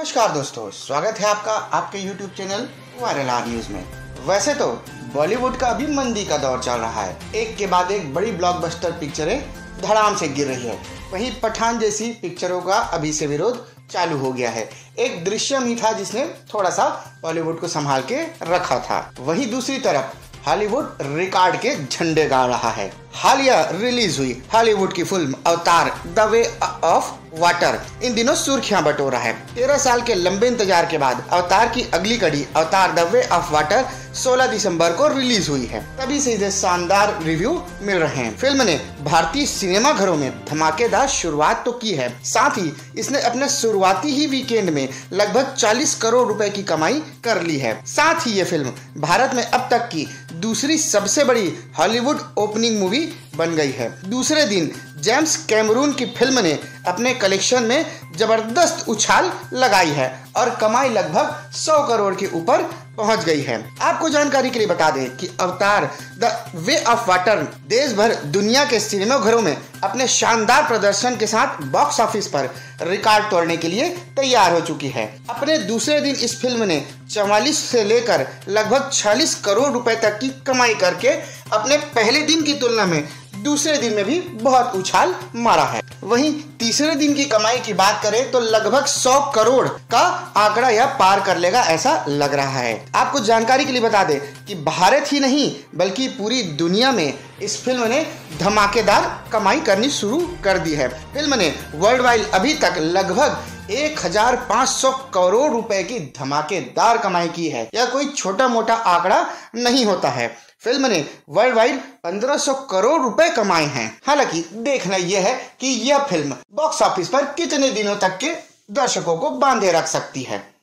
नमस्कार दोस्तों, स्वागत है आपका, आपके YouTube channel viral R news में। वैसे तो बॉलीवुड का अभी मंदी का दौर चल रहा है। एक के बाद एक बड़ी ब्लॉकबस्टर पिक्चरें धड़ाम से गिर रही है। वहीं पठान जैसी पिक्चरों का अभी से विरोध चालू हो गया है। एक दृश्यम ही था जिसने थोड़ा सा बॉलीवुड को संभाल के रखा था। वहीं दूसरी तरफ़ हॉलीवुड रिकॉर्ड के झंडे गाड़ रहा है। हालिया रिलीज़ हुई हॉलीवुड की film Avatar, the way of water. इन दिनों सुर्खियाँ बटोरा है। तेरह साल के लंबे इंतज़ार के बाद अवतार की अगली कड़ी, Avatar the way of water 16 दिसंबर को रिलीज़ हुई है। तभी से इसे शानदार रिव्यू मिल रहे हैं। फ़िल्म ने भारतीय सिनेमा घरों में धमाकेदार शुरुआत तो की है। साथ ही इसने अपने शुरुआती ही वीकेंड में लगभग 40 करोड़ रुपए की कमाई कर ली है। साथ ही ये फ़िल्म भारत में अब तक की दूसरी सबसे बड़ी हॉलीवुड ओपनिंग मूवी बन गई है। दूसरे दिन, जेम्स कैमरून की फ़िल्म ने अपने कलेक्शन में ज़बरदस्त उछाल लगाई है और कमाई लगभग 100 करोड़ के ऊपर पहुँच गई है। आपको जानकारी के लिए बता दें कि अवतार द वे ऑफ़ वाटर देश भर दुनिया के सिनेमा घरों में अपने शानदार प्रदर्शन के साथ बॉक्स ऑफ़िस पर रिकॉर्ड तोड़ने के लिए तैयार हो चुकी है। अपने दूसरे दिन इस फ़िल्म ने चवालीस से लेकर लगभग 40 करोड़ रुपए तक की कमाई करके अपने पहले दिन की तुलना में दूसरे दिन में भी बहुत उछाल मारा है। वहीं तीसरे दिन की कमाई की बात करें तो लगभग 100 करोड़ का आंकड़ा यह पार कर लेगा ऐसा लग रहा है। आपको जानकारी के लिए बता दें कि भारत ही नहीं, बल्कि पूरी दुनिया में इस फ़िल्म ने धमाकेदार कमाई करनी शुरू कर दी है। फ़िल्म ने वर्ल्ड वाइड अभी तक लगभग 1500 करोड़ रुपए की धमाकेदार कमाई की है। यह कोई छोटा मोटा आंकड़ा नहीं होता है। फ़िल्म ने वर्ल्ड वाइड 1500 करोड़ रुपए कमाए हैं। हालाँकि देखना यह है कि यह फ़िल्म बॉक्स ऑफ़िस पर कितने दिनों तक के दर्शकों को बांधे रख सकती है।